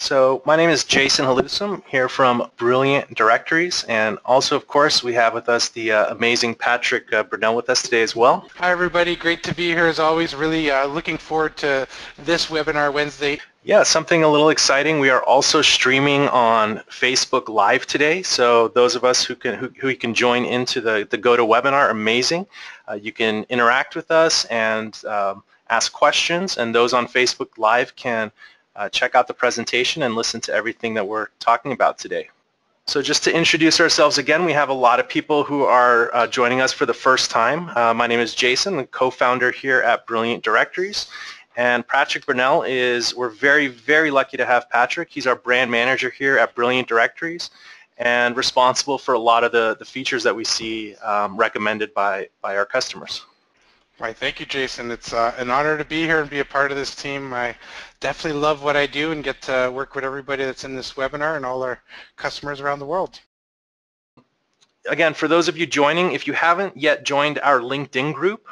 So my name is Jason Haloossim here from Brilliant Directories and also of course we have with us the uh, amazing Patrick uh, Brunelle with us today as well. Hi everybody, great to be here as always. Really uh, looking forward to this webinar Wednesday. Yeah, something a little exciting. We are also streaming on Facebook Live today. So those of us who can who, who can join into the, the GoToWebinar, amazing. Uh, you can interact with us and um, ask questions and those on Facebook Live can uh, check out the presentation and listen to everything that we're talking about today. So just to introduce ourselves again, we have a lot of people who are uh, joining us for the first time. Uh, my name is Jason, the co-founder here at Brilliant Directories. And Patrick Brunelle is, we're very, very lucky to have Patrick. He's our brand manager here at Brilliant Directories and responsible for a lot of the, the features that we see um, recommended by, by our customers. Right, thank you, Jason. It's uh, an honor to be here and be a part of this team. I definitely love what I do and get to work with everybody that's in this webinar and all our customers around the world. Again, for those of you joining, if you haven't yet joined our LinkedIn group,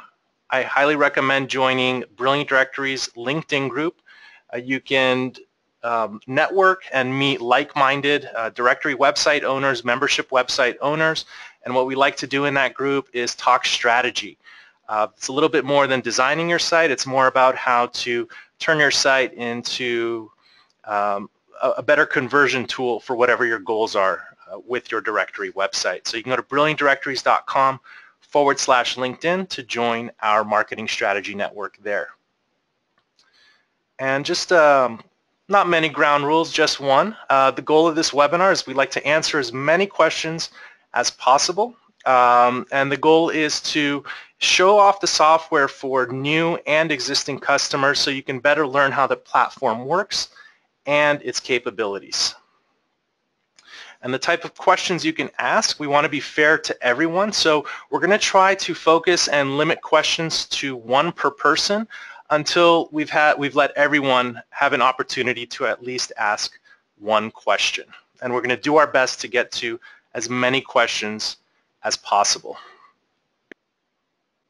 I highly recommend joining Brilliant Directories LinkedIn group. Uh, you can um, network and meet like-minded uh, directory website owners, membership website owners, and what we like to do in that group is talk strategy. Uh, it's a little bit more than designing your site. It's more about how to turn your site into um, a, a, better conversion tool for whatever your goals are uh, with your directory website. So you can go to brilliantdirectories.com forward slash LinkedIn to join our marketing strategy network there. And just um, not many ground rules, just one. Uh, the goal of this webinar is we'd like to answer as many questions as possible. Um, and the goal is to show off the software for new and existing customers so you can better learn how the platform works and its capabilities. And the type of questions you can ask, we want to be fair to everyone. So we're going to try to focus and limit questions to one per person until we've had we've let everyone have an opportunity to at least ask one question. And we're going to do our best to get to as many questions as possible.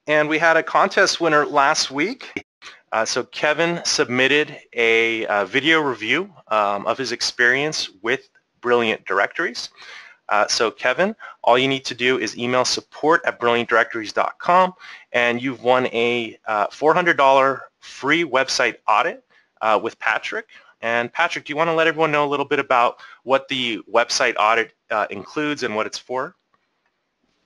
And we had a contest winner last week. Uh, so Kevin submitted a uh, video review um, of his experience with Brilliant Directories. Uh, so Kevin, all you need to do is email support at brilliantdirectories.com and you've won a $400 uh, free website audit uh, with Patrick. And Patrick, do you want to let everyone know a little bit about what the website audit uh, includes and what it's for?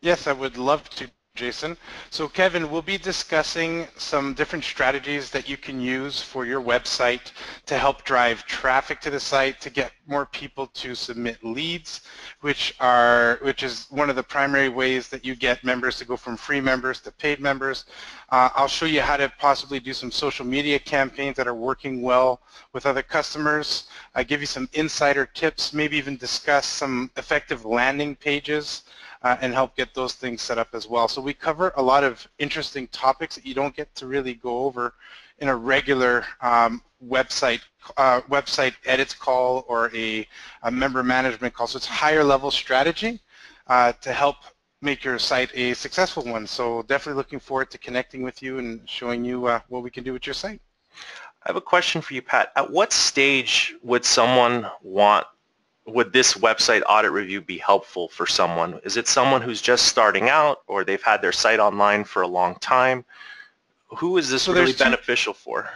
Yes, I would love to Jason. So Kevin, we'll be discussing some different strategies that you can use for your website to help drive traffic to the site, to get more people to submit leads, which are which is one of the primary ways that you get members to go from free members to paid members. Uh, I'll show you how to possibly do some social media campaigns that are working well with other customers. I give you some insider tips, maybe even discuss some effective landing pages uh, and help get those things set up as well. So we cover a lot of interesting topics that you don't get to really go over in a regular um, website uh, website edits call or a, a, member management call. So it's higher level strategy uh, to help make your site a successful one. So definitely looking forward to connecting with you and showing you uh, what we can do with your site. I have a question for you, Pat. At what stage would someone want would this website audit review be helpful for someone? Is it someone who's just starting out or they've had their site online for a long time? Who is this so really beneficial for?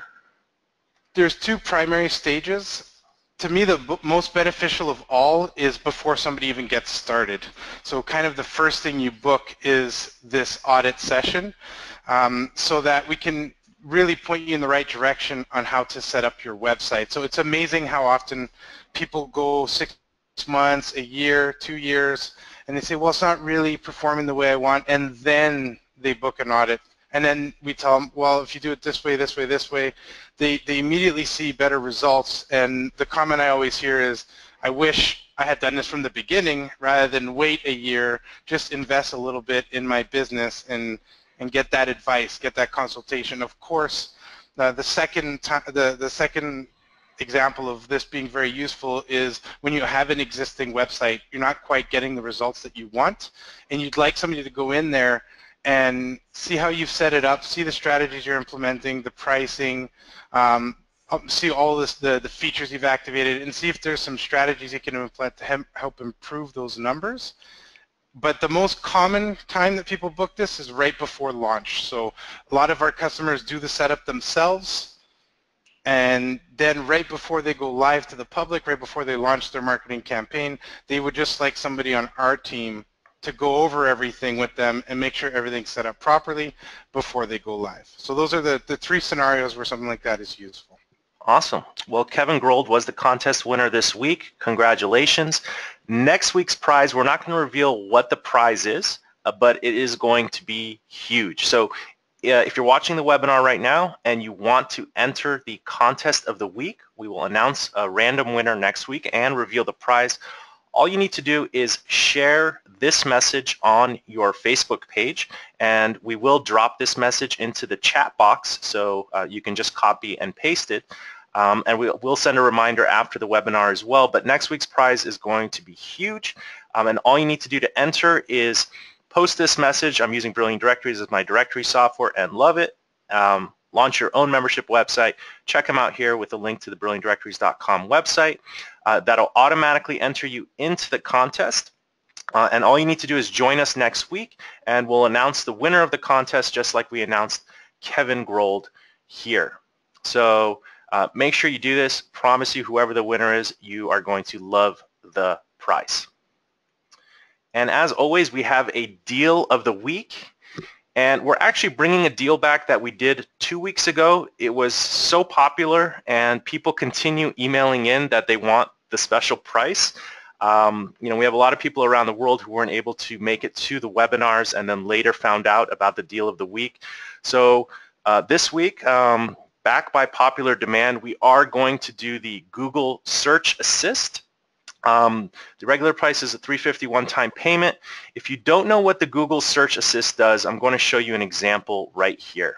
There's two primary stages. To me, the most beneficial of all is before somebody even gets started. So kind of the first thing you book is this audit session um, so that we can really point you in the right direction on how to set up your website. So it's amazing how often people go six months, a year, two years, and they say, well, it's not really performing the way I want, and then they book an audit. And then we tell them, well, if you do it this way, this way, this way, they, they immediately see better results. And the comment I always hear is, I wish I had done this from the beginning rather than wait a year, just invest a little bit in my business and and get that advice, get that consultation. Of course, uh, the second the the second example of this being very useful is when you have an existing website, you're not quite getting the results that you want, and you'd like somebody to go in there and see how you've set it up, see the strategies you're implementing, the pricing, um, see all this the, the features you've activated and see if there's some strategies you can implement to help improve those numbers. But the most common time that people book this is right before launch. So a lot of our customers do the setup themselves and then right before they go live to the public, right before they launch their marketing campaign, they would just like somebody on our team to go over everything with them and make sure everything's set up properly before they go live. So those are the, the three scenarios where something like that is useful. Awesome. Well, Kevin Grold was the contest winner this week. Congratulations. Next week's prize, we're not going to reveal what the prize is, uh, but it is going to be huge. So uh, if you're watching the webinar right now and you want to enter the contest of the week, we will announce a random winner next week and reveal the prize. All you need to do is share this message on your Facebook page and we will drop this message into the chat box so uh, you can just copy and paste it. Um, and we, will send a reminder after the webinar as well. But next week's prize is going to be huge. Um, and all you need to do to enter is post this message. I'm using Brilliant Directories as my directory software and love it. Um, launch your own membership website. Check them out here with a link to the brilliantdirectories.com website. Uh, that'll automatically enter you into the contest. Uh, and all you need to do is join us next week and we'll announce the winner of the contest just like we announced Kevin Grold here. So uh, make sure you do this. Promise you whoever the winner is, you are going to love the prize. And as always, we have a deal of the week. And we're actually bringing a deal back that we did two weeks ago. It was so popular and people continue emailing in that they want the special price. Um, you know, we have a lot of people around the world who weren't able to make it to the webinars and then later found out about the deal of the week. So uh, this week, um, back by popular demand, we are going to do the Google Search Assist. Um, the regular price is a 350 one-time payment. If you don't know what the Google Search Assist does, I'm going to show you an example right here.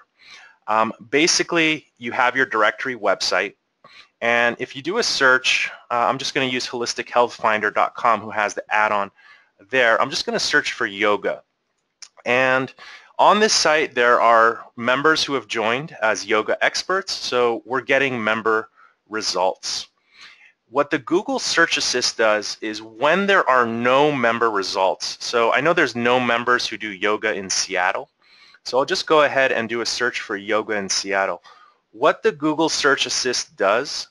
Um, basically, you have your directory website, and if you do a search, uh, I'm just going to use holistichealthfinder.com who has the add-on there. I'm just going to search for yoga. And on this site, there are members who have joined as yoga experts, so we're getting member results. What the Google Search Assist does is when there are no member results, so I know there's no members who do yoga in Seattle, so I'll just go ahead and do a search for yoga in Seattle. What the Google Search Assist does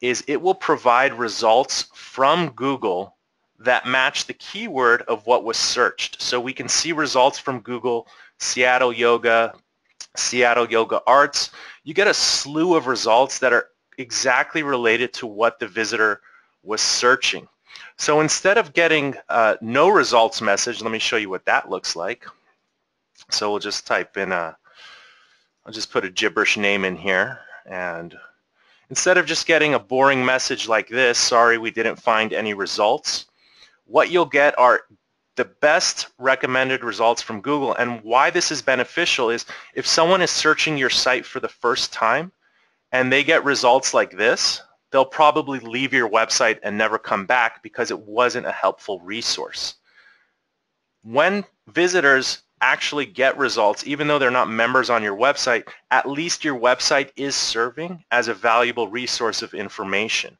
is it will provide results from Google that match the keyword of what was searched. So we can see results from Google, Seattle Yoga, Seattle Yoga Arts. You get a slew of results that are exactly related to what the visitor was searching. So instead of getting uh, no results message, let me show you what that looks like. So we'll just type in a, I'll just put a gibberish name in here and instead of just getting a boring message like this, sorry we didn't find any results, what you'll get are the best recommended results from Google and why this is beneficial is if someone is searching your site for the first time, and they get results like this, they'll probably leave your website and never come back because it wasn't a helpful resource. When visitors actually get results, even though they're not members on your website, at least your website is serving as a valuable resource of information.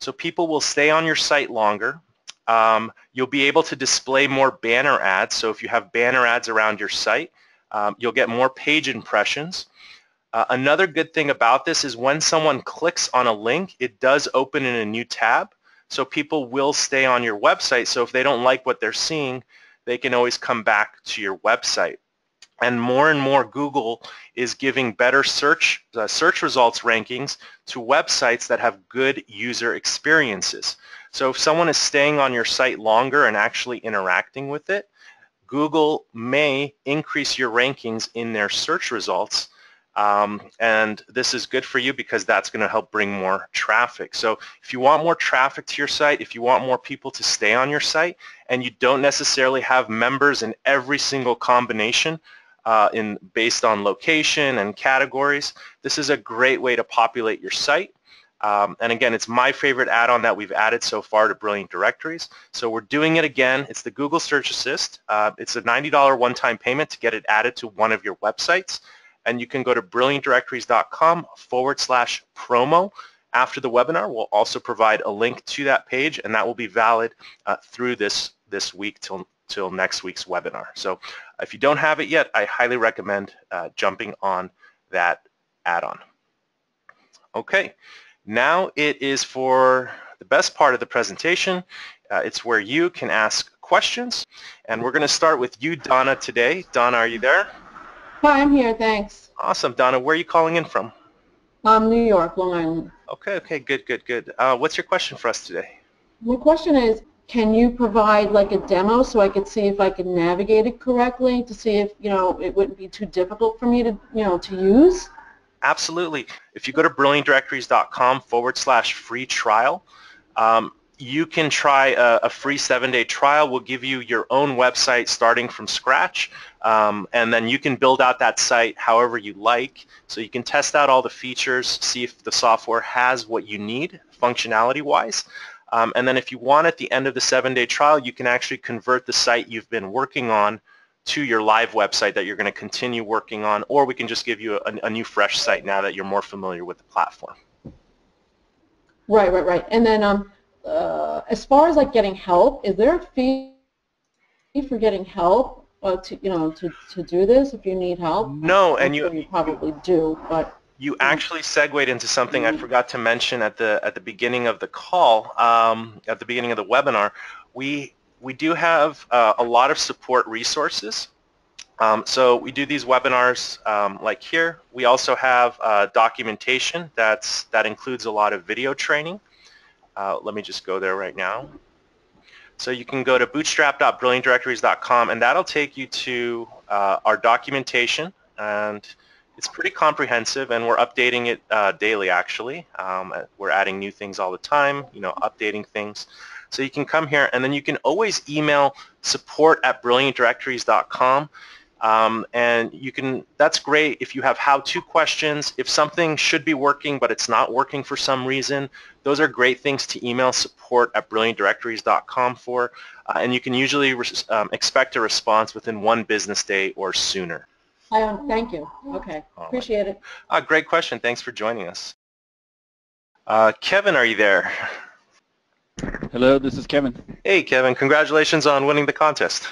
So people will stay on your site longer. Um, you'll be able to display more banner ads. So if you have banner ads around your site, um, you'll get more page impressions. Uh, another good thing about this is when someone clicks on a link, it does open in a new tab. So people will stay on your website. So if they don't like what they're seeing, they can always come back to your website. And more and more Google is giving better search, uh, search results rankings to websites that have good user experiences. So if someone is staying on your site longer and actually interacting with it, Google may increase your rankings in their search results um, and this is good for you because that's going to help bring more traffic. So if you want more traffic to your site, if you want more people to stay on your site, and you don't necessarily have members in every single combination uh, in based on location and categories, this is a great way to populate your site. Um, and again, it's my favorite add-on that we've added so far to Brilliant Directories. So we're doing it again. It's the Google Search Assist. Uh, it's a $90 one-time payment to get it added to one of your websites and you can go to brilliantdirectories.com forward slash promo. After the webinar, we'll also provide a link to that page, and that will be valid uh, through this, this week till, till next week's webinar. So if you don't have it yet, I highly recommend uh, jumping on that add-on. Okay, now it is for the best part of the presentation. Uh, it's where you can ask questions, and we're going to start with you, Donna, today. Donna, are you there? Hi, I'm here, thanks. Awesome. Donna, where are you calling in from? Um, New York, Long Island. Okay, okay, good, good, good. Uh, what's your question for us today? My question is, can you provide like a demo so I could see if I can navigate it correctly to see if, you know, it wouldn't be too difficult for me to, you know, to use? Absolutely. If you go to brilliantdirectories.com forward slash free trial, um, you can try a, a free seven-day trial. We'll give you your own website starting from scratch, um, and then you can build out that site however you like. So you can test out all the features, see if the software has what you need functionality-wise. Um, and then if you want at the end of the seven-day trial, you can actually convert the site you've been working on to your live website that you're going to continue working on, or we can just give you a, a new fresh site now that you're more familiar with the platform. Right, right, right. And then um, uh, as far as like getting help, is there a fee for getting help uh, to you know to, to do this if you need help? No, and you, you probably do, but you actually segued into something I forgot to mention at the at the beginning of the call, um, at the beginning of the webinar. We we do have uh, a lot of support resources. Um, so we do these webinars um, like here. We also have uh, documentation that's that includes a lot of video training. Uh, let me just go there right now. So you can go to bootstrap.brilliantdirectories.com and that'll take you to uh, our documentation and it's pretty comprehensive and we're updating it uh, daily actually. Um, we're adding new things all the time, you know, updating things. So you can come here and then you can always email support at brilliantdirectories.com um, and you can, that's great if you have how-to questions. If something should be working but it's not working for some reason, those are great things to email support at brilliantdirectories.com for. Uh, and you can usually um, expect a response within one business day or sooner. Um, thank you. Okay. All Appreciate right. it. Uh, great question. Thanks for joining us. Uh, Kevin, are you there? Hello, this is Kevin. Hey, Kevin. Congratulations on winning the contest.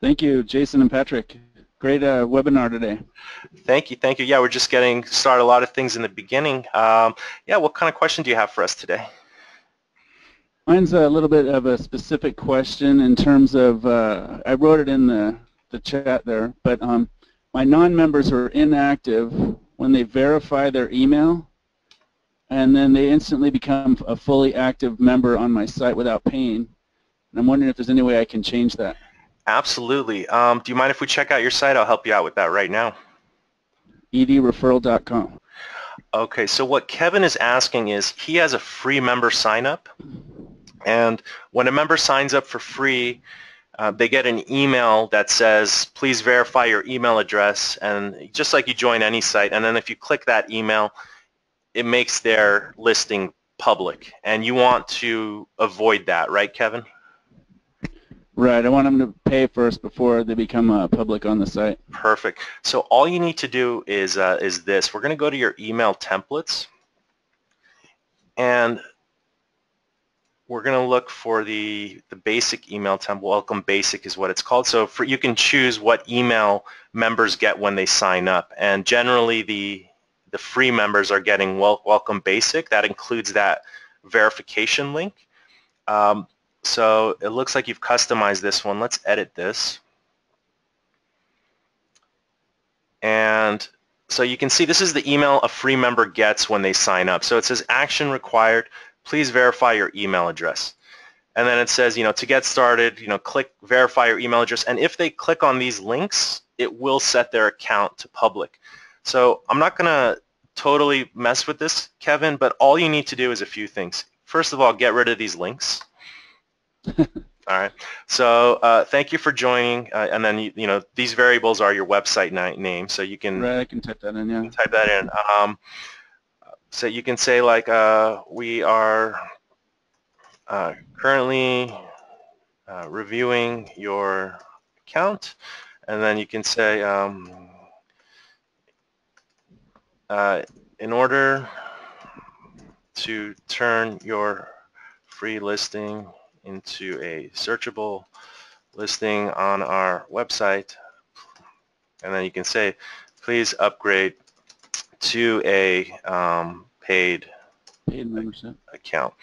Thank you, Jason and Patrick. Great uh, webinar today. Thank you, thank you. Yeah, we're just getting started a lot of things in the beginning. Um, yeah, what kind of question do you have for us today? Mine's a little bit of a specific question in terms of, uh, I wrote it in the, the chat there, but um, my non-members are inactive when they verify their email and then they instantly become a fully active member on my site without paying. And I'm wondering if there's any way I can change that. Absolutely. Um, do you mind if we check out your site? I'll help you out with that right now. edreferral.com. Okay, so what Kevin is asking is he has a free member sign up and when a member signs up for free uh, they get an email that says please verify your email address and just like you join any site and then if you click that email it makes their listing public and you want to avoid that right Kevin? Right. I want them to pay first before they become uh, public on the site. Perfect. So all you need to do is uh, is this. We're going to go to your email templates, and we're going to look for the the basic email template. Welcome Basic is what it's called. So for you can choose what email members get when they sign up, and generally the the free members are getting wel Welcome Basic. That includes that verification link. Um, so it looks like you've customized this one. Let's edit this. And so you can see this is the email a free member gets when they sign up. So it says action required. Please verify your email address. And then it says, you know, to get started, you know, click verify your email address. And if they click on these links, it will set their account to public. So I'm not going to totally mess with this, Kevin, but all you need to do is a few things. First of all, get rid of these links. All right. So uh, thank you for joining. Uh, and then you, you, know these variables are your website name, so you can. Right. I can type that in. Yeah. Type that in. Um, so you can say like uh, we are uh, currently uh, reviewing your account, and then you can say um, uh, in order to turn your free listing into a searchable listing on our website, and then you can say, please upgrade to a um, paid Paid membership. account.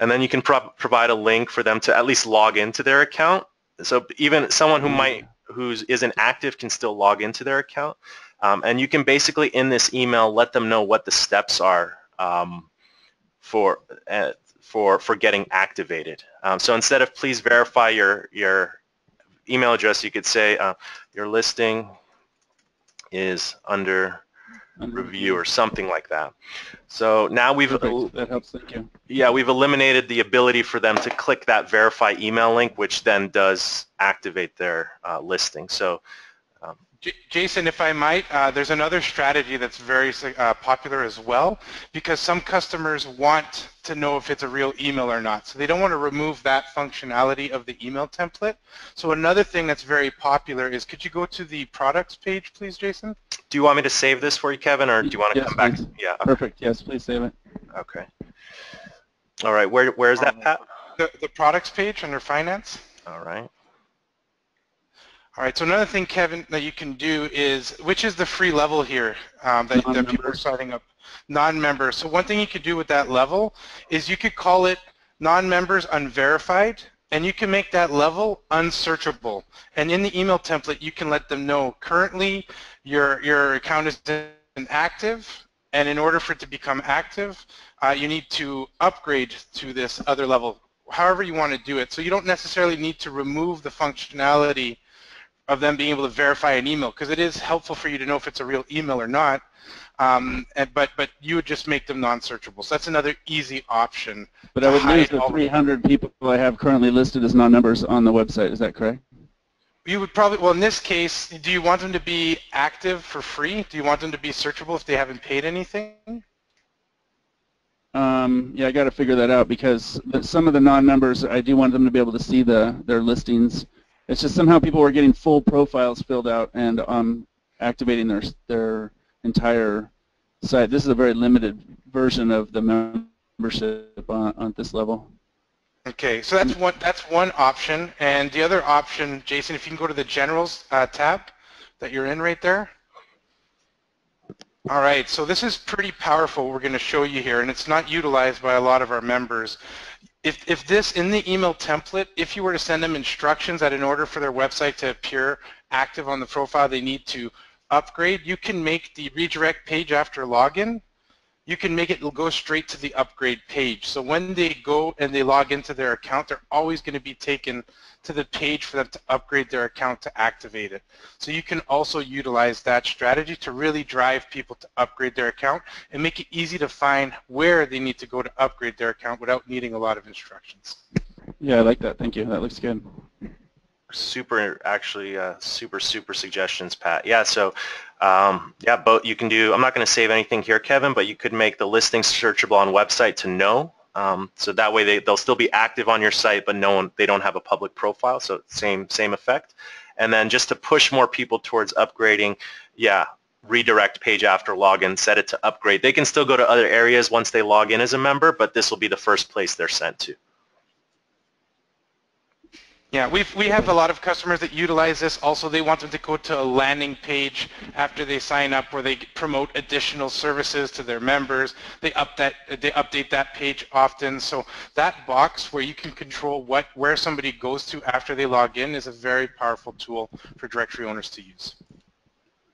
And then you can pro- provide a link for them to at least log into their account. So even someone who might who's isn't active can still log into their account. Um, and you can basically in this email let them know what the steps are um, for uh, for for getting activated. Um, so instead of please verify your your email address, you could say uh, your listing is under review or something like that. So now we've Perfect. That helps. Thank you. yeah, we've eliminated the ability for them to click that verify email link, which then does activate their uh, listing. So J- Jason, if I might, uh, there's another strategy that's very uh, popular as well because some customers want to know if it's a real email or not. So they don't want to remove that functionality of the email template. So another thing that's very popular is, could you go to the products page, please, Jason? do you want me to save this for you, Kevin, or do you want to Yes, come back? please. Yeah, Perfect. Yes, please save it. okay. All right, where, where is that, Pat? The, the products page under finance. All right. All right, so another thing, Kevin, that you can do is, which is the free level here um, that, that people are signing up, non-members. So one thing you could do with that level is you could call it non-members unverified, and you can make that level unsearchable. And in the email template, you can let them know currently your, your account is inactive, and in order for it to become active, uh, you need to upgrade to this other level, however you want to do it. So you don't necessarily need to remove the functionality of them being able to verify an email because it is helpful for you to know if it's a real email or not. Um, and, but but you would just make them non-searchable. So that's another easy option. But I would lose the 300 people I have currently listed as non-numbers on the website. Is that correct? You would probably well in this case, do you want them to be active for free? Do you want them to be searchable if they haven't paid anything? Um, yeah, I got to figure that out because some of the non-members, I do want them to be able to see the their listings. It's just somehow people were getting full profiles filled out and um, activating their their entire site. This is a very limited version of the membership on, on this level. Okay, so that's one that's one option, and the other option, Jason, if you can go to the Generals uh, tab that you're in right there. All right, so this is pretty powerful. We're going to show you here, and it's not utilized by a lot of our members. If if this in the email template, if you were to send them instructions that in order for their website to appear active on the profile, they need to upgrade, you can make the redirect page after login you can make it go straight to the upgrade page. So when they go and they log into their account, they're always going to be taken to the page for them to upgrade their account to activate it. So you can also utilize that strategy to really drive people to upgrade their account and make it easy to find where they need to go to upgrade their account without needing a lot of instructions. Yeah, I like that. Thank you. That looks good. Super, actually, uh, super, super suggestions, Pat. Yeah, so um, yeah, both you can do. I'm not going to save anything here, Kevin, but you could make the listings searchable on website to know. Um, so that way they, they'll still be active on your site, but no one, they don't have a public profile. So same same effect. And then just to push more people towards upgrading, yeah, redirect page after login, set it to upgrade. They can still go to other areas once they log in as a member, but this will be the first place they're sent to. Yeah, we we have a lot of customers that utilize this. Also, they want them to go to a landing page after they sign up where they promote additional services to their members. They up that they update that page often. So that box where you can control what where somebody goes to after they log in is a very powerful tool for directory owners to use.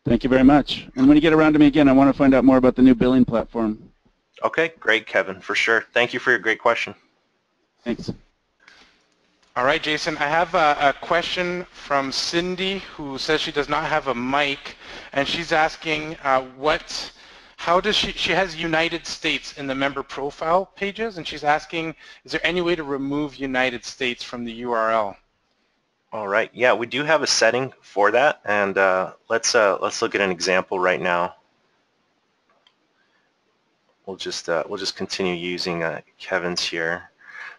Thank you very much. And when you get around to me again, I want to find out more about the new billing platform. Okay, great, Kevin, for sure. Thank you for your great question. Thanks. All right, Jason, I have a, a, question from Cindy who says she does not have a mic, and she's asking uh, what, how does she, she has United States in the member profile pages, and she's asking, is there any way to remove United States from the URL? All right, yeah, we do have a setting for that, and uh, let's uh, let's look at an example right now. We'll just uh, we'll just continue using uh, Kevin's here.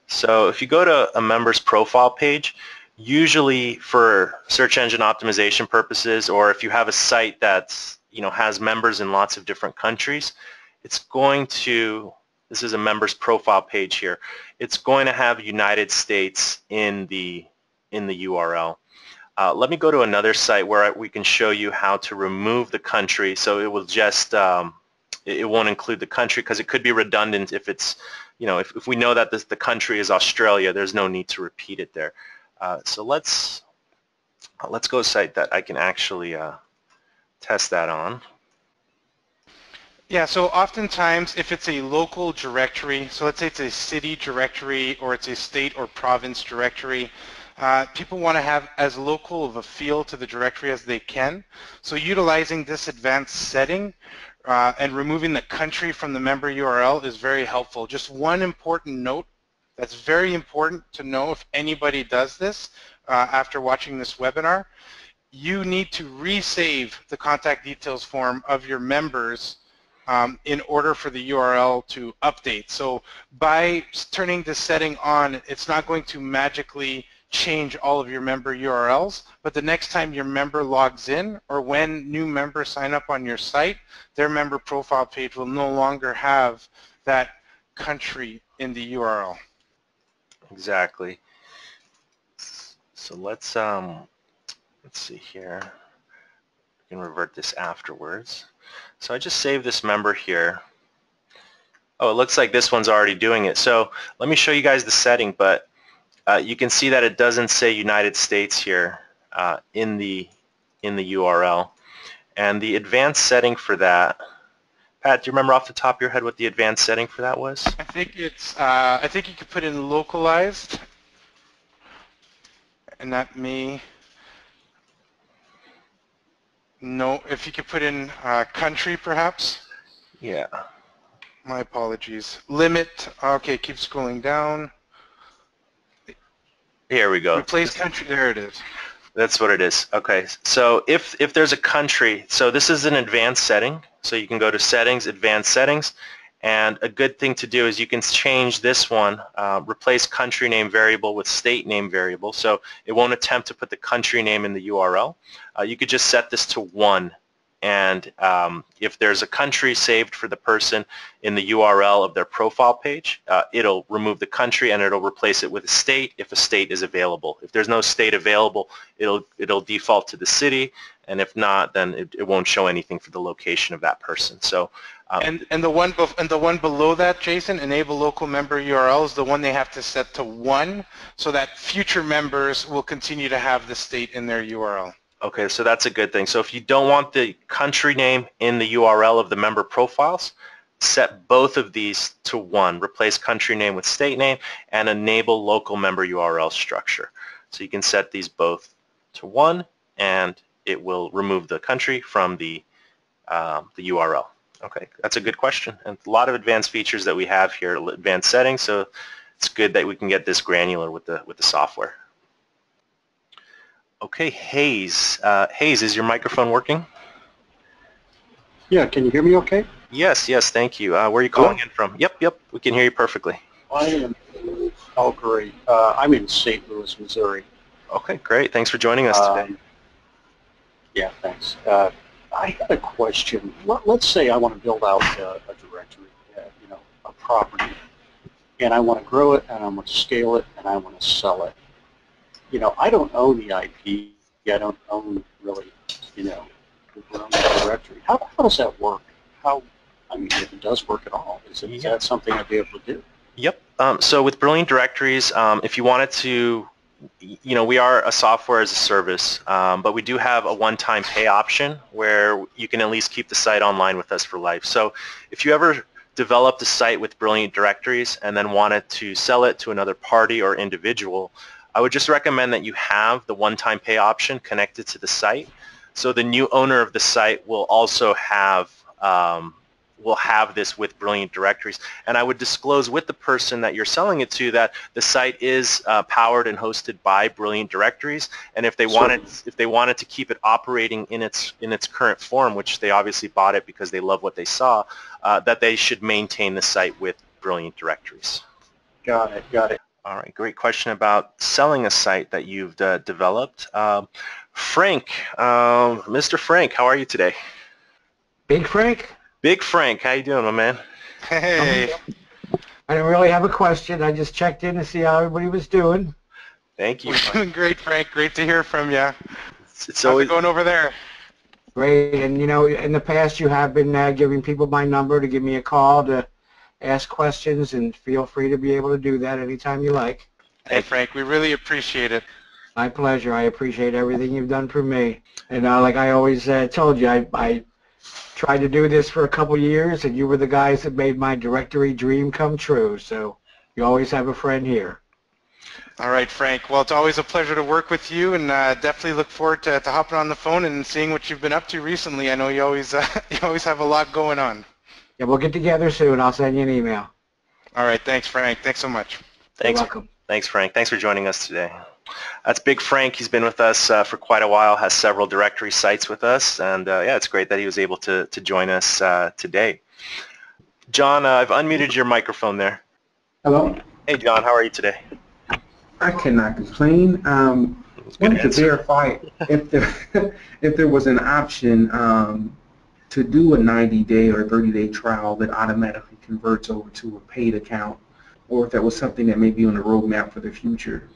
So if you go to a member's profile page, usually for search engine optimization purposes, or if you have a site that's you know has members in lots of different countries, it's going to this is a members profile page here. It's going to have United States in the in the URL. Uh, let me go to another site where we can show you how to remove the country. So it will just um, it won't include the country because it could be redundant if it's you know if, if we know that this, the country is Australia, there's no need to repeat it there. Uh, so let's let's go site that I can actually uh, test that on. Yeah, so oftentimes if it's a local directory, so let's say it's a city directory or it's a state or province directory, uh, people want to have as local of a feel to the directory as they can. So utilizing this advanced setting uh, and removing the country from the member URL is very helpful. Just one important note that's very important to know if anybody does this uh, after watching this webinar. You need to resave the contact details form of your members um, in order for the URL to update. So by turning this setting on, it's not going to magically change all of your member URLs, but the next time your member logs in or when new members sign up on your site, their member profile page will no longer have that country in the URL. Exactly. So let's um, let's see here. We can revert this afterwards. So I just save this member here. Oh, it looks like this one's already doing it. So let me show you guys the setting, but uh, you can see that it doesn't say United States here uh, in the in the URL. And the advanced setting for that, Pat, do you remember off the top of your head what the advanced setting for that was? I think it's, uh, I think you could put in localized, and that may, no, if you could put in uh, country perhaps. Yeah. My apologies. Limit, okay, keep scrolling down. Here we go. Replace country, there it is. That's what it is. Okay, so if, if there's a country, so this is an advanced setting, so you can go to settings, advanced settings, and a good thing to do is you can change this one, uh, replace country name variable with state name variable, so it won't attempt to put the country name in the URL. Uh, you could just set this to 1 and um, if there's a country saved for the person in the URL of their profile page, uh, it'll remove the country and it'll replace it with a state if a state is available. If there's no state available, it'll it'll default to the city, and if not, then it, it won't show anything for the location of that person. So. Um, and and the one and the one below that, Jason, enable local member URLs, the one they have to set to one, so that future members will continue to have the state in their URL. Okay, so that's a good thing. So if you don't want the country name in the URL of the member profiles, set both of these to one. Replace country name with state name and enable local member URL structure. So you can set these both to one and it will remove the country from the, um, the URL. Okay, that's a good question. And a lot of advanced features that we have here, advanced settings, so it's good that we can get this granular with the, with the software. Okay, Hayes. Uh, Hayes, is your microphone working? Yeah, can you hear me okay? Yes, yes, thank you. Uh, where are you calling in from? Yep, yep, we can hear you perfectly. I am Oh, great. Uh, I'm in St. Louis, Missouri. Okay, great. Thanks for joining us today. Um, yeah, thanks. Uh, I had a question. Let, us say I want to build out a, a directory, uh, you know, a property, and I want to grow it, and I want to scale it, and I want to sell it you know, I don't own the IP. I don't own really, you know, the directory. How, how does that work? How, I mean, if it does work at all, is, it, is that something I'd be able to do? Yep. Um, so with Brilliant Directories, um, if you wanted to, you know, we are a software as a service, um, but we do have a one-time pay option where you can at least keep the site online with us for life. So if you ever developed a site with Brilliant Directories and then wanted to sell it to another party or individual, I would just recommend that you have the one-time pay option connected to the site. So the new owner of the site will also have um, will have this with Brilliant Directories. And I would disclose with the person that you're selling it to that the site is uh, powered and hosted by Brilliant Directories. And if they wanted if they wanted to keep it operating in its in its current form, which they obviously bought it because they love what they saw, uh, that they should maintain the site with Brilliant Directories. Got it. Got it. All right, great question about selling a site that you've uh, developed. Um, Frank, um, Mr. Frank, how are you today? Big Frank? Big Frank, how you doing, my man? Hey. I don't really have a question. I just checked in to see how everybody was doing. Thank you. We're doing great, Frank. Great to hear from you. It's, it's How's always it going over there? Great. And, you know, in the past you have been uh, giving people my number to give me a call to ask questions, and feel free to be able to do that anytime you like. Hey, Frank, we really appreciate it. My pleasure. I appreciate everything you've done for me. And uh, like I always uh, told you, I, I tried to do this for a couple years, and you were the guys that made my directory dream come true. So you always have a friend here. All right, Frank. Well, it's always a pleasure to work with you, and uh, definitely look forward to, to hopping on the phone and seeing what you've been up to recently. I know you always uh, you always have a lot going on. Yeah, we'll get together soon. I'll send you an email. All right, thanks, Frank. Thanks so much. thanks. You're welcome. Thanks, Frank. Thanks for joining us today. That's Big Frank. He's been with us uh, for quite a while, has several directory sites with us, and uh, yeah, it's great that he was able to, to join us uh, today. John, uh, I've unmuted your microphone there. Hello. Hey, John, how are you today? I cannot complain. Um, It's a good to verify if there if there was an option um, to do a 90-day or 30-day trial that automatically converts over to a paid account, or if that was something that may be on the roadmap for the future.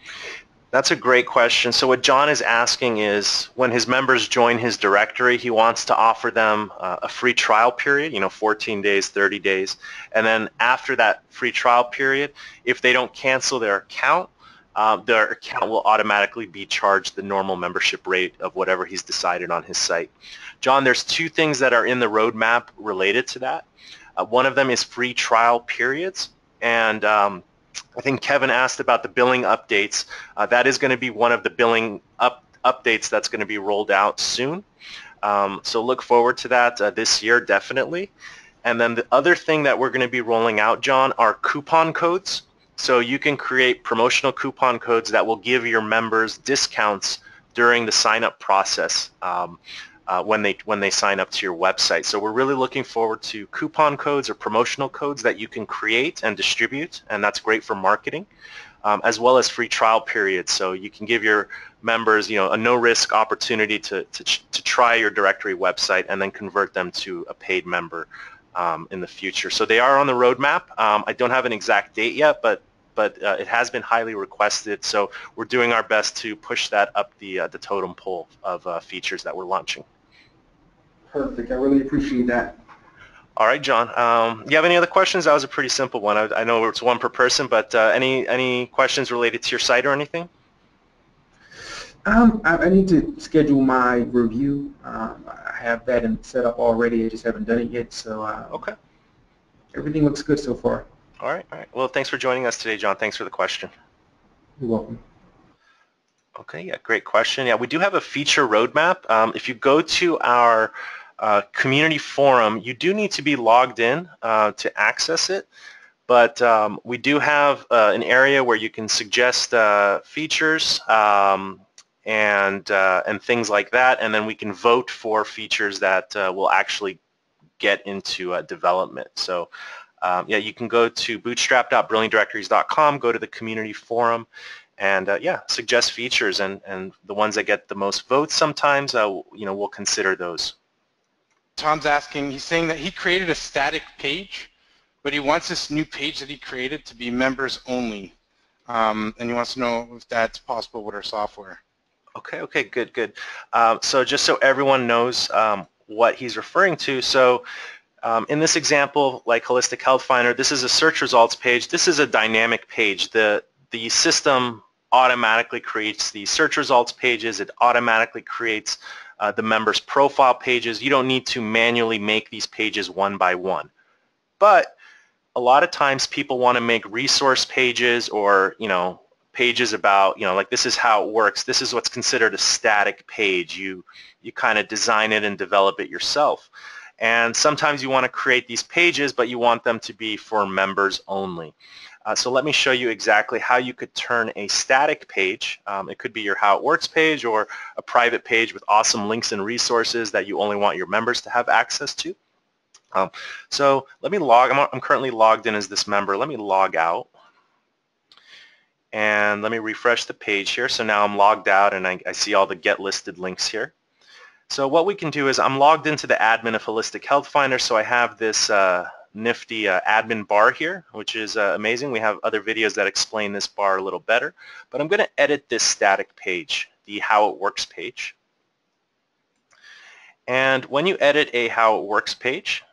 That's a great question. So what John is asking is when his members join his directory, he wants to offer them uh, a free trial period, you know, 14 days, 30 days. And then after that free trial period, if they don't cancel their account, um, their account will automatically be charged the normal membership rate of whatever he's decided on his site. John, there's two things that are in the roadmap related to that. Uh, one of them is free trial periods. And um, I think Kevin asked about the billing updates. Uh, that is going to be one of the billing up, updates that's going to be rolled out soon. Um, so look forward to that uh, this year, definitely. And then the other thing that we're going to be rolling out, John, are coupon codes. So you can create promotional coupon codes that will give your members discounts during the sign-up process um, uh, when they when they sign up to your website. So we're really looking forward to coupon codes or promotional codes that you can create and distribute, and that's great for marketing, um, as well as free trial periods. So you can give your members, you know, a no-risk opportunity to, to, to try your directory website and then convert them to a paid member um, in the future. So they are on the roadmap. Um, I don't have an exact date yet, but but uh, it has been highly requested. So we're doing our best to push that up the uh, the totem pole of uh, features that we're launching. Perfect. I really appreciate that. All right, John. Um, you have any other questions? That was a pretty simple one. I, I know it's one per person, but uh, any any questions related to your site or anything? Um, I, I need to schedule my review. Um, I have that in, set up already. I just haven't done it yet. So uh, Okay. everything looks good so far. All right. All right. Well, thanks for joining us today, John. Thanks for the question. You're welcome. Okay, yeah, great question. Yeah, we do have a feature roadmap. Um, if you go to our uh, community forum, you do need to be logged in uh, to access it. But um, we do have uh, an area where you can suggest uh, features um, and uh, and things like that, and then we can vote for features that uh, will actually get into development. So um, yeah, you can go to bootstrap.brilliantdirectories.com, go to the community forum, and uh, yeah, suggest features, and, and the ones that get the most votes sometimes, uh, you know, we'll consider those. Tom's asking, he's saying that he created a static page, but he wants this new page that he created to be members only. Um, and he wants to know if that's possible with our software. Okay, okay, good, good. Um, so just so everyone knows um, what he's referring to, so um, in this example, like Holistic Health Finder, this is a search results page. This is a dynamic page. The, the system automatically creates the search results pages. It automatically creates uh, the members' profile pages. You don't need to manually make these pages one by one. But a lot of times people want to make resource pages or, you know, pages about, you know, like this is how it works. This is what's considered a static page. You, you kind of design it and develop it yourself. And sometimes you want to create these pages, but you want them to be for members only. Uh, so let me show you exactly how you could turn a static page, um, it could be your How It Works page or a private page with awesome links and resources that you only want your members to have access to. Um, so let me log, I'm, I'm currently logged in as this member. Let me log out. And let me refresh the page here. So now I'm logged out and I, I see all the get listed links here. So what we can do is I'm logged into the admin of Holistic Health Finder, so I have this uh, nifty uh, admin bar here, which is uh, amazing. We have other videos that explain this bar a little better, but I'm going to edit this static page, the How It Works page. And when you edit a How It Works page,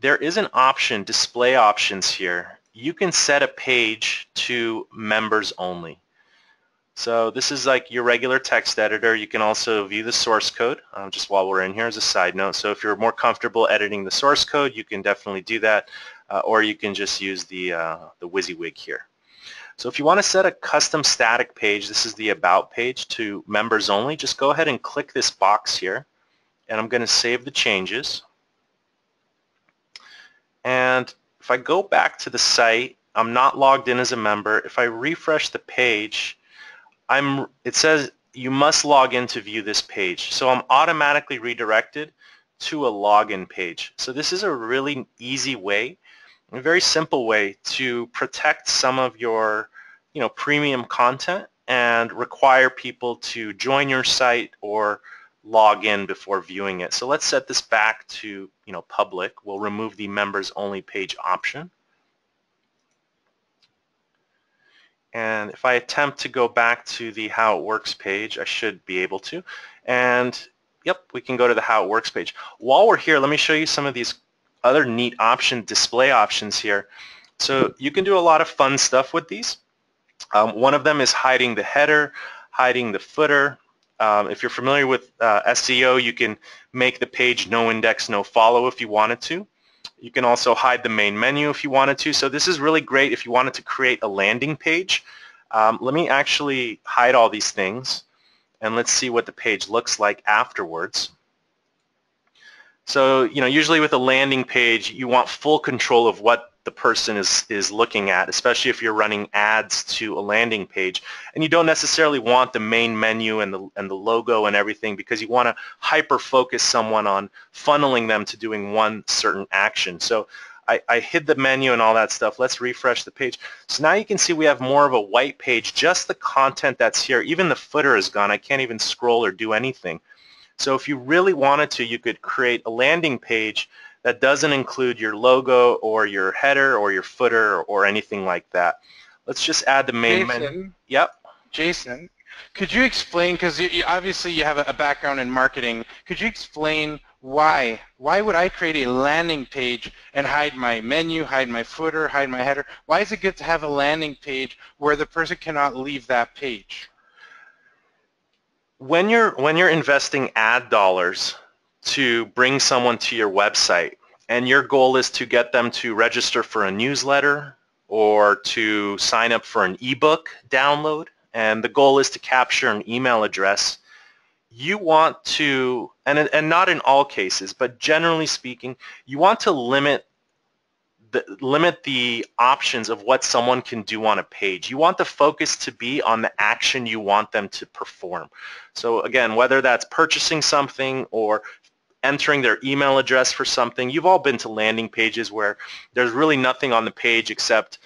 there is an option, display options here. You can set a page to members only. So this is like your regular text editor. You can also view the source code um, just while we're in here as a side note. So if you're more comfortable editing the source code, you can definitely do that. Uh, or you can just use the, uh, the WYSIWYG here. So if you want to set a custom static page, this is the About page to members only, just go ahead and click this box here. And I'm going to save the changes. And if I go back to the site, I'm not logged in as a member. If I refresh the page, I'm, it says you must log in to view this page. So I'm automatically redirected to a login page. So this is a really easy way, a very simple way to protect some of your you know, premium content and require people to join your site or log in before viewing it. So let's set this back to you know, public. We'll remove the members only page option. And if I attempt to go back to the How It Works page, I should be able to. And yep, we can go to the How It Works page. While we're here, let me show you some of these other neat option display options here. So you can do a lot of fun stuff with these. Um, one of them is hiding the header, hiding the footer. Um, if you're familiar with uh, SEO, you can make the page no index, no follow if you wanted to. You can also hide the main menu if you wanted to. So this is really great if you wanted to create a landing page. Um, let me actually hide all these things and let's see what the page looks like afterwards. So, you know, usually with a landing page, you want full control of what the person is, is looking at, especially if you're running ads to a landing page. And you don't necessarily want the main menu and the, and the logo and everything because you want to hyper-focus someone on funneling them to doing one certain action. So I, I hid the menu and all that stuff. Let's refresh the page. So now you can see we have more of a white page, just the content that's here. Even the footer is gone. I can't even scroll or do anything. So if you really wanted to, you could create a landing page that doesn't include your logo or your header or your footer or anything like that. Let's just add the main Jason, menu. Yep. Jason, could you explain, because obviously you have a, a background in marketing, could you explain why? Why would I create a landing page and hide my menu, hide my footer, hide my header? Why is it good to have a landing page where the person cannot leave that page? When you're, when you're investing ad dollars, to bring someone to your website and your goal is to get them to register for a newsletter or to sign up for an ebook download and the goal is to capture an email address you want to and, and not in all cases but generally speaking you want to limit the, limit the options of what someone can do on a page. You want the focus to be on the action you want them to perform. So again, whether that's purchasing something or entering their email address for something. You've all been to landing pages where there's really nothing on the page except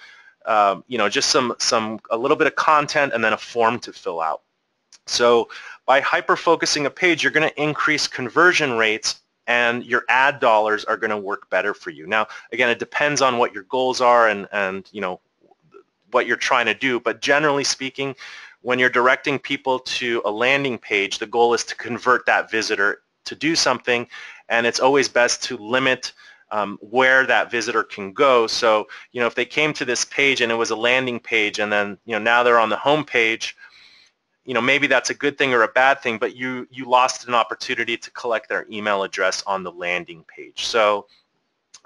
um, you know just some some a little bit of content and then a form to fill out. So by hyper focusing a page, you're going to increase conversion rates and your ad dollars are going to work better for you. Now, again, it depends on what your goals are and and you know what you're trying to do, but generally speaking, when you're directing people to a landing page, the goal is to convert that visitor to do something, and it's always best to limit um, where that visitor can go. So, you know, if they came to this page and it was a landing page and then, you know, now they're on the home page, you know, maybe that's a good thing or a bad thing, but you, you lost an opportunity to collect their email address on the landing page. So,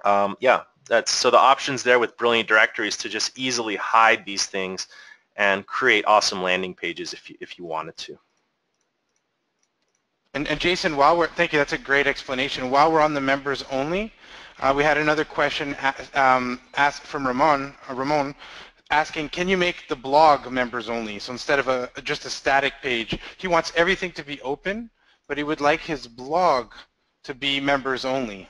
um, yeah, that's, so the options there with Brilliant Directory is to just easily hide these things and create awesome landing pages if you, if you wanted to. And, and, Jason, while we're, thank you, that's a great explanation. While we're on the members only, uh, we had another question um, asked from Ramon, uh, Ramon asking, can you make the blog members only? So instead of a, just a static page, he wants everything to be open, but he would like his blog to be members only.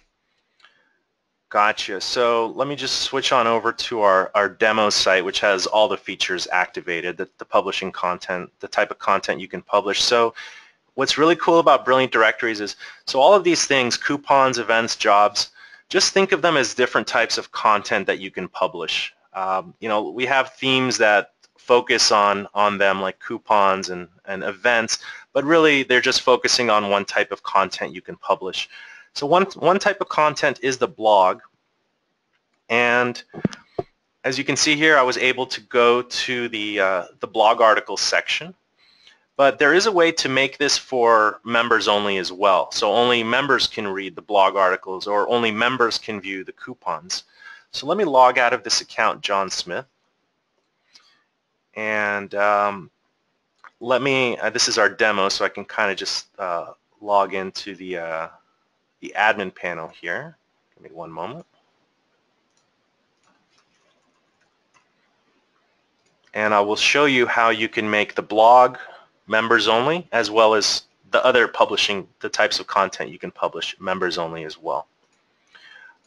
Gotcha. So let me just switch on over to our, our demo site, which has all the features activated, the, the publishing content, the type of content you can publish. So what's really cool about Brilliant Directories is, so all of these things, coupons, events, jobs, just think of them as different types of content that you can publish. Um, you know, we have themes that focus on, on them like coupons and, and events, but really they're just focusing on one type of content you can publish. So one, one type of content is the blog. And as you can see here, I was able to go to the, uh, the blog articles section. But there is a way to make this for members only as well. So only members can read the blog articles or only members can view the coupons. So let me log out of this account, John Smith. And um, let me, uh, this is our demo, so I can kind of just uh, log into the, uh, the admin panel here. Give me one moment. And I will show you how you can make the blog members only, as well as the other publishing, the types of content you can publish members only as well.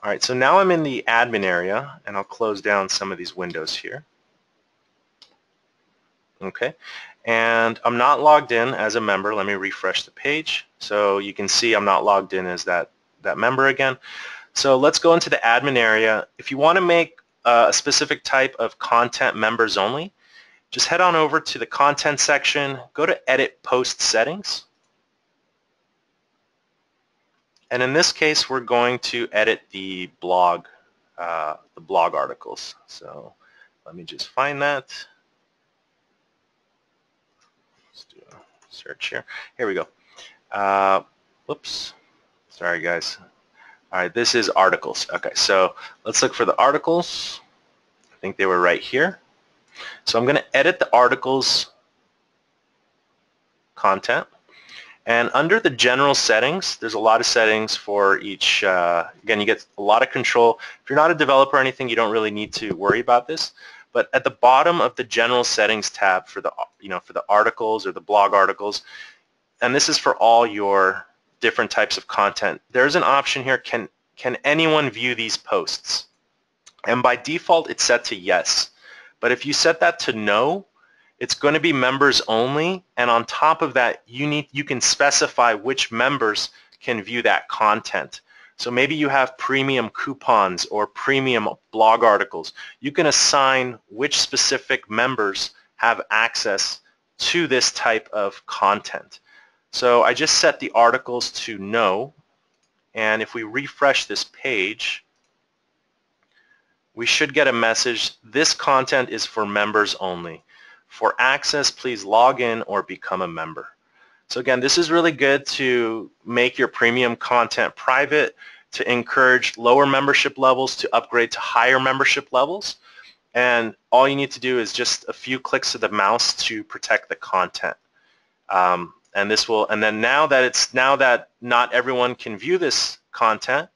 All right, so now I'm in the admin area, and I'll close down some of these windows here. Okay, and I'm not logged in as a member. Let me refresh the page. So you can see I'm not logged in as that, that member again. So let's go into the admin area. If you want to make a specific type of content members only, just head on over to the content section, go to edit post settings. And in this case, we're going to edit the blog, uh, the blog articles. So let me just find that. Let's do a search here. Here we go. Uh, whoops. Sorry, guys. All right, this is articles. Okay, so let's look for the articles. I think they were right here. So I'm going to edit the articles content. And under the general settings, there's a lot of settings for each, uh, again, you get a lot of control. If you're not a developer or anything, you don't really need to worry about this. But at the bottom of the general settings tab for the, you know, for the articles or the blog articles, and this is for all your different types of content, there's an option here, can, can anyone view these posts? And by default, it's set to yes. But if you set that to no, it's going to be members only. And on top of that, you need you can specify which members can view that content. So maybe you have premium coupons or premium blog articles. You can assign which specific members have access to this type of content. So I just set the articles to no. And if we refresh this page, we should get a message, this content is for members only. For access, please log in or become a member. So again, this is really good to make your premium content private, to encourage lower membership levels to upgrade to higher membership levels. And all you need to do is just a few clicks of the mouse to protect the content. Um, and this will, and then now that it's, now that not everyone can view this content,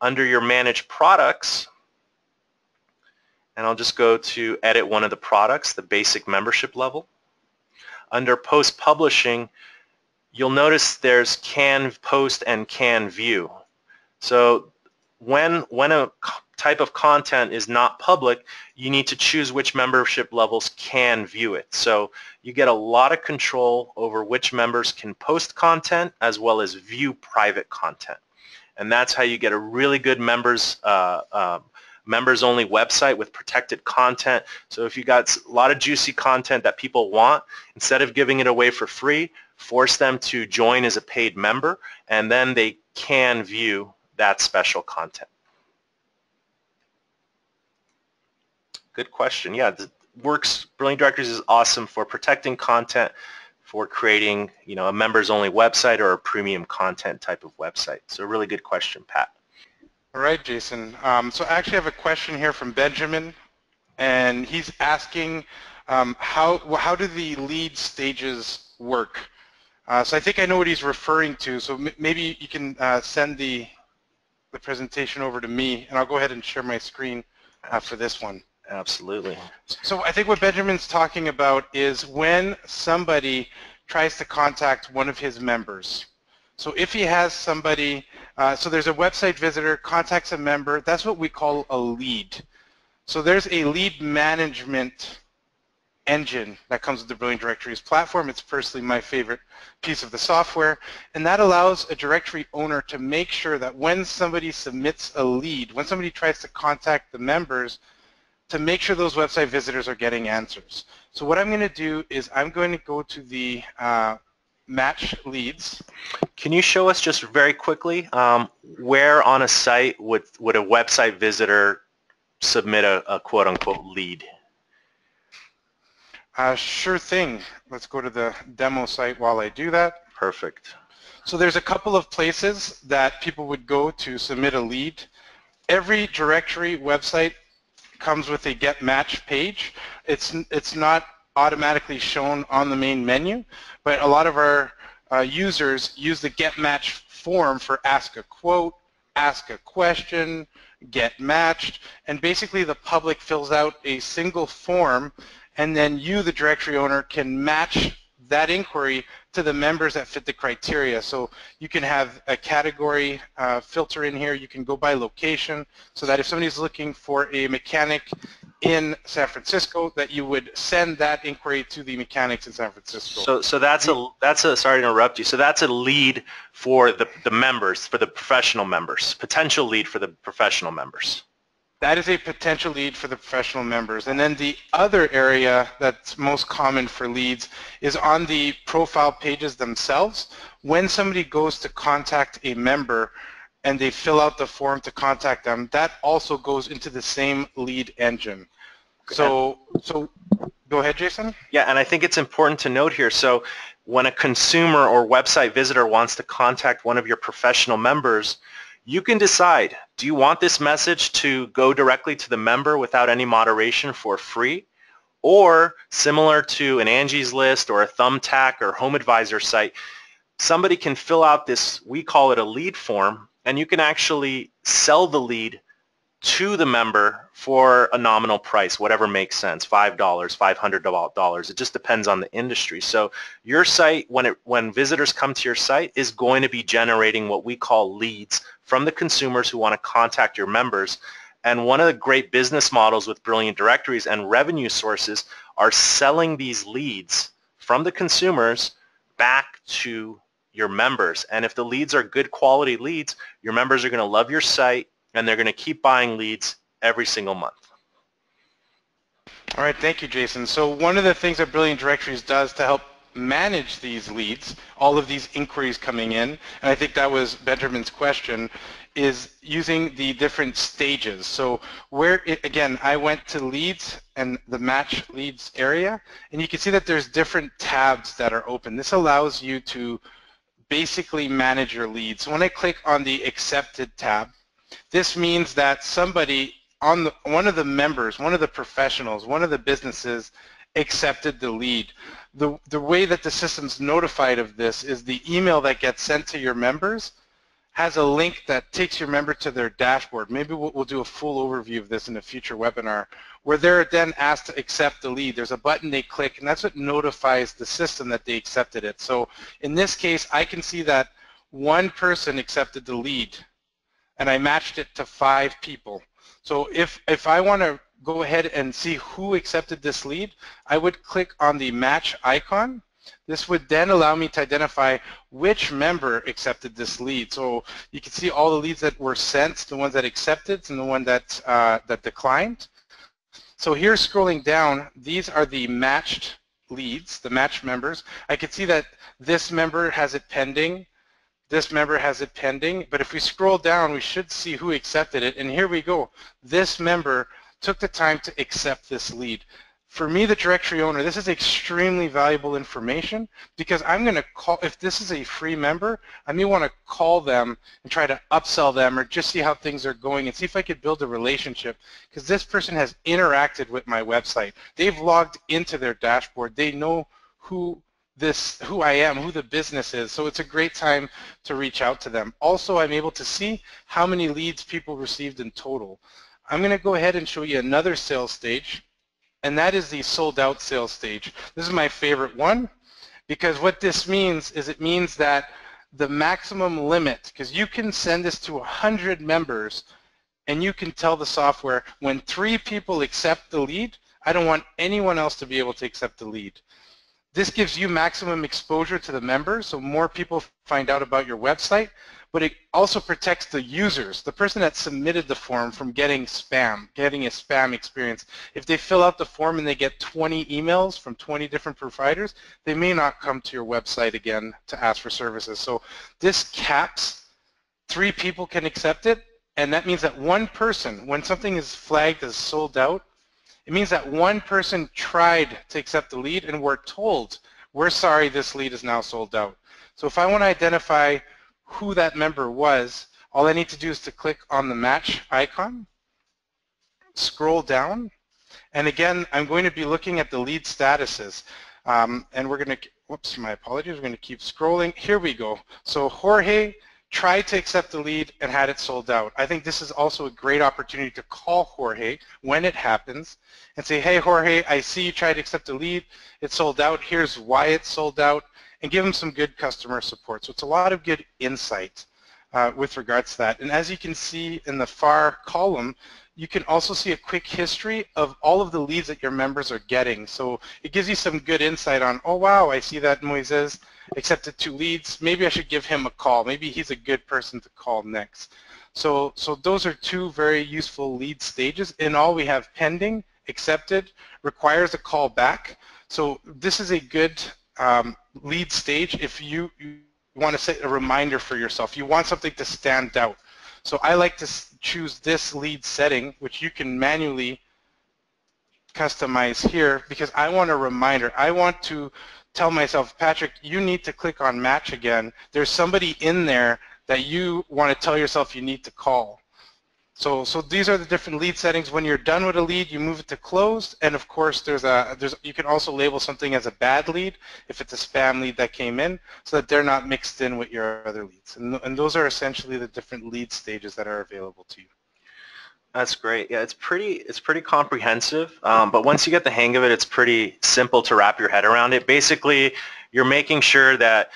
under your manage products, and I'll just go to edit one of the products, the basic membership level. Under post publishing, you'll notice there's can post and can view. So when, when a type of content is not public, you need to choose which membership levels can view it. So you get a lot of control over which members can post content as well as view private content. And that's how you get a really good members uh, uh, members only website with protected content. So if you got a lot of juicy content that people want, instead of giving it away for free, force them to join as a paid member and then they can view that special content. Good question. Yeah, the works Brilliant Directories is awesome for protecting content, for creating, you know, a members only website or a premium content type of website. So really good question, Pat. All right, Jason. Um, so I actually have a question here from Benjamin, and he's asking um, how how do the lead stages work? Uh, so I think I know what he's referring to. So maybe you can uh, send the the presentation over to me, and I'll go ahead and share my screen uh, for this one. Absolutely. So I think what Benjamin's talking about is when somebody tries to contact one of his members. So if he has somebody, uh, so there's a website visitor, contacts a member, that's what we call a lead. So there's a lead management engine that comes with the Brilliant Directories platform. It's personally my favorite piece of the software. And that allows a directory owner to make sure that when somebody submits a lead, when somebody tries to contact the members, to make sure those website visitors are getting answers. So what I'm going to do is I'm going to go to the uh, match leads. Can you show us just very quickly um, where on a site would, would a website visitor submit a, a quote-unquote lead? Uh, sure thing. Let's go to the demo site while I do that. Perfect. So there's a couple of places that people would go to submit a lead. Every directory website comes with a get match page. It's, it's not automatically shown on the main menu, but a lot of our uh, users use the get match form for ask a quote, ask a question, get matched, and basically the public fills out a single form and then you, the directory owner, can match that inquiry to the members that fit the criteria. So you can have a category uh, filter in here. You can go by location so that if somebody's looking for a mechanic in San Francisco, that you would send that inquiry to the mechanics in San Francisco. So, so that's a that's a sorry to interrupt you. So that's a lead for the the members, for the professional members, potential lead for the professional members. That is a potential lead for the professional members. And then the other area that's most common for leads is on the profile pages themselves. When somebody goes to contact a member and they fill out the form to contact them, that also goes into the same lead engine. So, so go ahead, Jason. Yeah, and I think it's important to note here. So when a consumer or website visitor wants to contact one of your professional members, you can decide, do you want this message to go directly to the member without any moderation for free? Or similar to an Angie's List or a Thumbtack or Home Advisor site, somebody can fill out this, we call it a lead form, and you can actually sell the lead to the member for a nominal price, whatever makes sense, $5, $500. It just depends on the industry. So your site, when, it, when visitors come to your site, is going to be generating what we call leads from the consumers who want to contact your members. And one of the great business models with Brilliant Directories and revenue sources are selling these leads from the consumers back to your members. And if the leads are good quality leads, your members are going to love your site, and they're going to keep buying leads every single month. All right, thank you, Jason. So one of the things that Brilliant Directories does to help manage these leads, all of these inquiries coming in, and I think that was Benjamin's question, is using the different stages. So where, it, again, I went to leads and the match leads area, and you can see that there's different tabs that are open. This allows you to basically manage your leads. When I click on the accepted tab, this means that somebody on the, one of the members, one of the professionals, one of the businesses accepted the lead. The, the way that the system's notified of this is the email that gets sent to your members has a link that takes your member to their dashboard. Maybe we'll, we'll, do a full overview of this in a future webinar where they're then asked to accept the lead. There's a button they click and that's what notifies the system that they accepted it. So in this case, I can see that one person accepted the lead and I matched it to five people. So if, if I want to go ahead and see who accepted this lead, I would click on the match icon. This would then allow me to identify which member accepted this lead. So you can see all the leads that were sent, the ones that accepted and the one that, uh, that declined. So here scrolling down, these are the matched leads, the matched members. I can see that this member has it pending, this member has it pending, but if we scroll down, we should see who accepted it, and here we go. This member took the time to accept this lead. For me, the directory owner, this is extremely valuable information because I'm going to call, if this is a free member, I may want to call them and try to upsell them or just see how things are going and see if I could build a relationship because this person has interacted with my website. They've logged into their dashboard. They know who this who I am, who the business is. So it's a great time to reach out to them. Also, I'm able to see how many leads people received in total. I'm going to go ahead and show you another sales stage, and that is the sold out sales stage. This is my favorite one because what this means is it means that the maximum limit, because you can send this to 100 members and you can tell the software when three people accept the lead, I don't want anyone else to be able to accept the lead. This gives you maximum exposure to the members, so more people find out about your website, but it also protects the users, the person that submitted the form from getting spam, getting a spam experience. If they fill out the form and they get 20 emails from 20 different providers, they may not come to your website again to ask for services. So this caps three people can accept it, and that means that one person, when something is flagged as sold out, it means that one person tried to accept the lead and were told, we're sorry, this lead is now sold out. So if I want to identify who that member was, all I need to do is to click on the match icon, scroll down, and again, I'm going to be looking at the lead statuses. Um, and we're going to, whoops, my apologies, we're going to keep scrolling. Here we go. So Jorge tried to accept the lead and had it sold out. I think this is also a great opportunity to call Jorge when it happens and say, hey Jorge, I see you tried to accept the lead, It sold out, here's why it sold out, and give them some good customer support. So it's a lot of good insight uh, with regards to that. And as you can see in the far column, you can also see a quick history of all of the leads that your members are getting. So it gives you some good insight on, oh wow, I see that Moises accepted two leads. Maybe I should give him a call. Maybe he's a good person to call next. So, so those are two very useful lead stages. In all, we have pending, accepted, requires a call back. So this is a good um, lead stage if you, you want to set a reminder for yourself. You want something to stand out. So I like to choose this lead setting, which you can manually customize here because I want a reminder. I want to tell myself, Patrick, you need to click on match again. There's somebody in there that you want to tell yourself you need to call. So, so these are the different lead settings. When you're done with a lead, you move it to closed, and of course, there's a there's you can also label something as a bad lead if it's a spam lead that came in, so that they're not mixed in with your other leads. And, and those are essentially the different lead stages that are available to you. That's great. Yeah, it's pretty it's pretty comprehensive, um, but once you get the hang of it, it's pretty simple to wrap your head around it. Basically, you're making sure that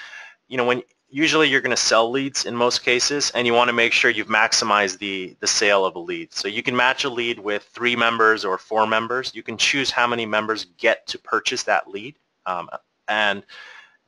you know when usually you're going to sell leads in most cases, and you want to make sure you've maximized the the sale of a lead. So you can match a lead with three members or four members. You can choose how many members get to purchase that lead, um, and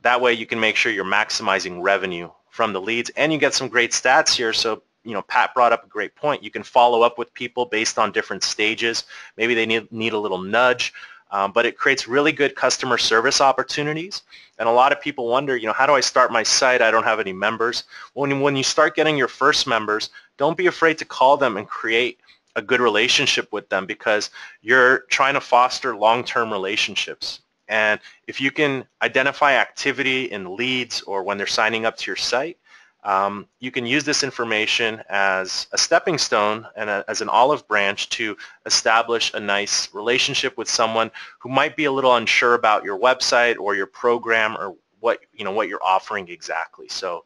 that way you can make sure you're maximizing revenue from the leads, and you get some great stats here. So you know, Pat brought up a great point. You can follow up with people based on different stages. Maybe they need, need a little nudge, um, but it creates really good customer service opportunities. And a lot of people wonder, you know, how do I start my site? I don't have any members. When, when you start getting your first members, don't be afraid to call them and create a good relationship with them because you're trying to foster long-term relationships. And if you can identify activity in leads or when they're signing up to your site, um, you can use this information as a stepping stone and a, as an olive branch to establish a nice relationship with someone who might be a little unsure about your website or your program or what you know what you're offering exactly. So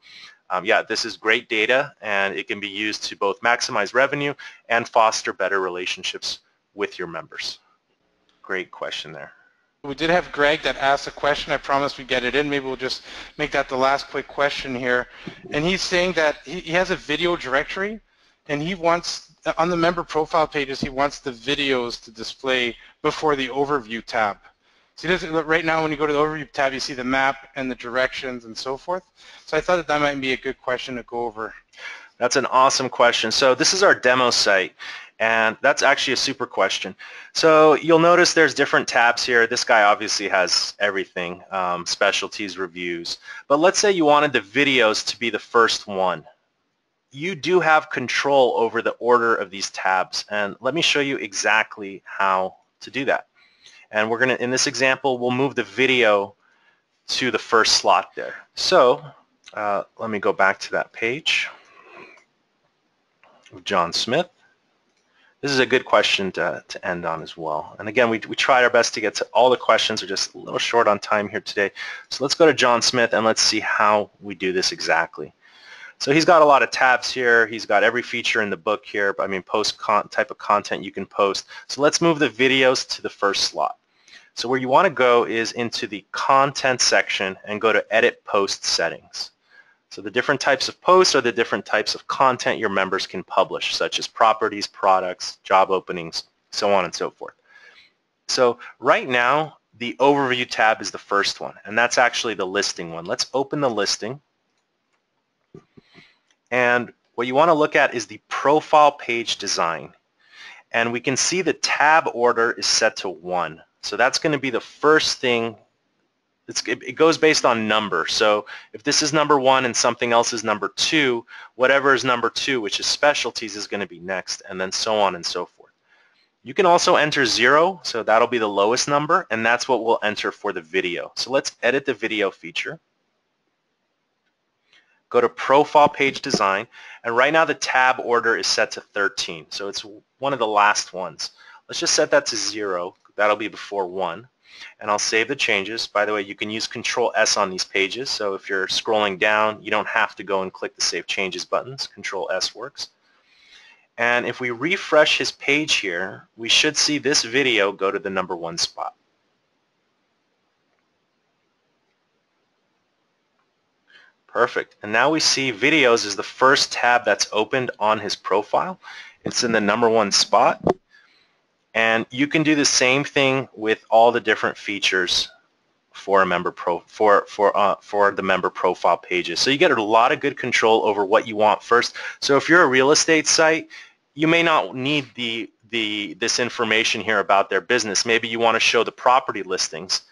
um, yeah, this is great data and it can be used to both maximize revenue and foster better relationships with your members. Great question there. We did have Greg that asked a question. I promised we'd get it in. Maybe we'll just make that the last quick question here. And he's saying that he, he has a video directory and he wants, on the member profile pages, he wants the videos to display before the overview tab. So he does it, right now when you go to the overview tab, you see the map and the directions and so forth. So I thought that that might be a good question to go over. That's an awesome question. So this is our demo site. And that's actually a super question. So you'll notice there's different tabs here. This guy obviously has everything, um, specialties, reviews. But let's say you wanted the videos to be the first one. You do have control over the order of these tabs. And let me show you exactly how to do that. And we're going to, in this example, we'll move the video to the first slot there. So uh, let me go back to that page of John Smith. This is a good question to, to end on as well. And again, we, we tried our best to get to all the questions. We're just a little short on time here today. So let's go to John Smith and let's see how we do this exactly. So he's got a lot of tabs here. He's got every feature in the book here. I mean, post type of content you can post. So let's move the videos to the first slot. So where you want to go is into the content section and go to edit post settings. So the different types of posts are the different types of content your members can publish, such as properties, products, job openings, so on and so forth. So right now, the overview tab is the first one, and that's actually the listing one. Let's open the listing. And what you want to look at is the profile page design. And we can see the tab order is set to 1. So that's going to be the first thing. It's, it, goes based on number. So if this is number 1 and something else is number 2, whatever is number 2, which is specialties, is going to be next, and then so on and so forth. You can also enter 0, so that'll be the lowest number, and that's what we'll enter for the video. So let's edit the video feature go to profile page design and right now the tab order is set to 13 so it's one of the last ones let's just set that to zero that'll be before one and I'll save the changes by the way you can use control S on these pages so if you're scrolling down you don't have to go and click the save changes buttons control S works and if we refresh his page here we should see this video go to the number one spot Perfect. And now we see videos is the first tab that's opened on his profile. It's in the number one spot. And you can do the same thing with all the different features for a member pro for for uh, for the member profile pages. So you get a lot of good control over what you want first. So if you're a real estate site, you may not need the the this information here about their business. Maybe you want to show the property listings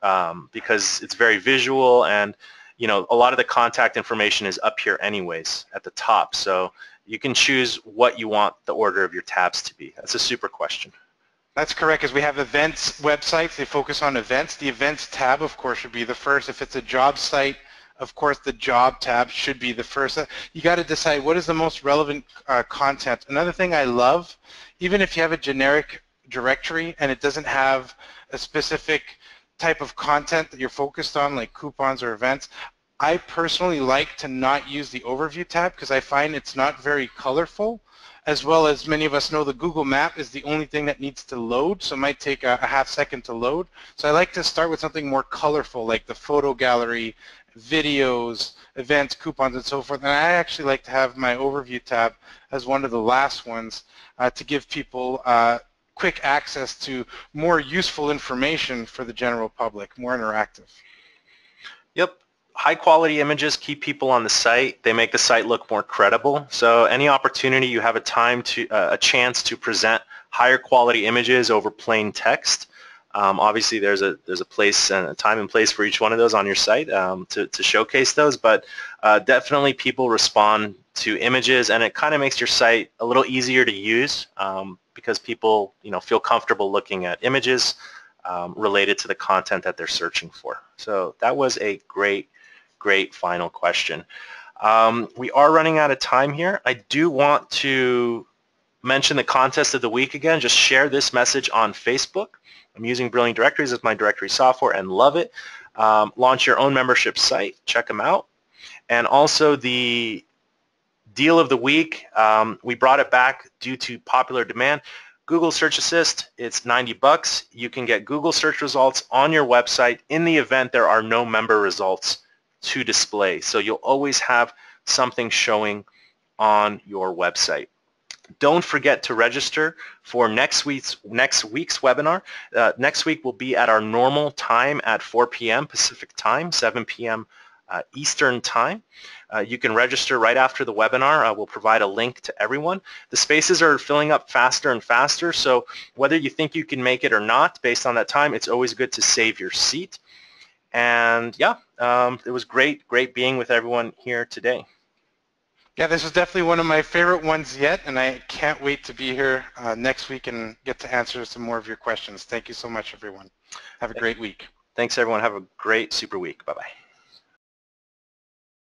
um, because it's very visual and you know, a lot of the contact information is up here anyways at the top. So you can choose what you want the order of your tabs to be. That's a super question. That's correct, because we have events websites. They focus on events. The events tab, of course, should be the first. If it's a job site, of course, the job tab should be the first. You got to decide what is the most relevant uh, content. Another thing I love, even if you have a generic directory and it doesn't have a specific type of content that you're focused on, like coupons or events, I personally like to not use the overview tab because I find it's not very colorful as well as many of us know the Google map is the only thing that needs to load so it might take a, a, half second to load so I like to start with something more colorful like the photo gallery videos events coupons and so forth and I actually like to have my overview tab as one of the last ones uh, to give people uh, quick access to more useful information for the general public, more interactive. Yep. High quality images keep people on the site. They make the site look more credible. So any opportunity you have a time to uh, a chance to present higher quality images over plain text, um, obviously there's a there's a place and a time and place for each one of those on your site um, to, to showcase those, but uh, definitely people respond to images and it kind of makes your site a little easier to use. Um, because people you know feel comfortable looking at images um, related to the content that they're searching for. So that was a great, great final question. Um, we are running out of time here. I do want to mention the contest of the week again. Just share this message on Facebook. I'm using Brilliant Directories as my directory software and love it. Um, launch your own membership site. Check them out. And also the Deal of the week, um, we brought it back due to popular demand. Google Search Assist, it's 90 bucks. You can get Google search results on your website in the event there are no member results to display. So you'll always have something showing on your website. Don't forget to register for next week's next week's webinar. Uh, next week will be at our normal time at 4 p.m. Pacific time, 7 p.m uh, Eastern Time. Uh, you can register right after the webinar. Uh, we'll provide a link to everyone. The spaces are filling up faster and faster, so whether you think you can make it or not, based on that time, it's always good to save your seat. And yeah, um, it was great, great being with everyone here today. Yeah, this is definitely one of my favorite ones yet, and I can't wait to be here uh, next week and get to answer some more of your questions. Thank you so much, everyone. Have a great week. Thanks, everyone. Have a great super week. Bye-bye.